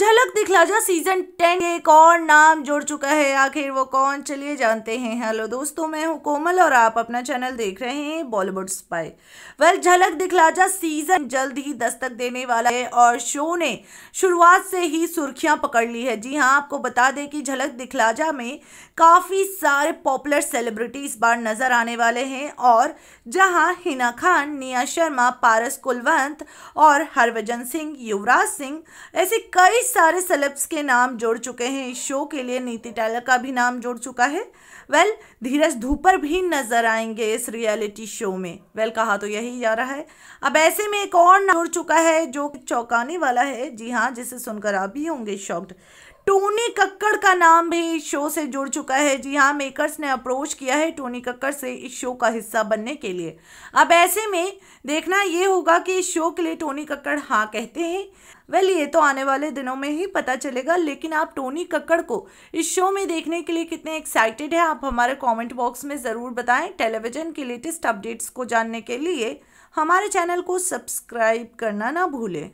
झलक दिखला जा। सीज़न टेन एक और नाम जुड़ चुका है। आखिर वो कौन? चलिए जानते हैं। हेलो दोस्तों, मैं हूँ कोमल और आप अपना चैनल देख रहे हैं बॉलीवुड स्पाई वेल झलक दिखला जा। सीज़न जल्द ही दस्तक देने वाला है और शो ने शुरुआत से ही सुर्खियाँ पकड़ ली है। जी हाँ आपको बता दें कि झलक दिखलाजा में काफ़ी सारे पॉपुलर सेलिब्रिटी इस बार नज़र आने वाले हैं और जहाँ हिना खान, निया शर्मा, पारस कुलवंत और हरभजन सिंह, युवराज सिंह, ऐसे कई कई सारे सेलेब्स के नाम जोड़ चुके हैं। इस शो के लिए नीति टैलर का भी नाम जोड़ चुका है। वेल well, धीरज धूपर भी नज़र आएँगे इस रियलिटी शो में। वेल well, कहा तो यही जा रहा है। अब ऐसे में एक और जुड़ चुका है जो चौंकाने वाला है। जी हाँ जिसे सुनकर आप भी होंगे शॉक्ड टोनी कक्कड़ का नाम भी इस शो से जुड़ चुका है। जी हाँ मेकर्स ने अप्रोच किया है टोनी कक्कड़ से इस शो का हिस्सा बनने के लिए। अब ऐसे में देखना ये होगा कि इस शो के लिए टोनी कक्कड़ हाँ कहते हैं। वेल, ये तो आने वाले दिनों में ही पता चलेगा, लेकिन आप टोनी कक्कड़ को इस शो में देखने के लिए कितने एक्साइटेड हैं, आप हमारे कमेंट बॉक्स में ज़रूर बताएँ। टेलीविज़न के लेटेस्ट अपडेट्स को जानने के लिए हमारे चैनल को सब्सक्राइब करना ना भूलें।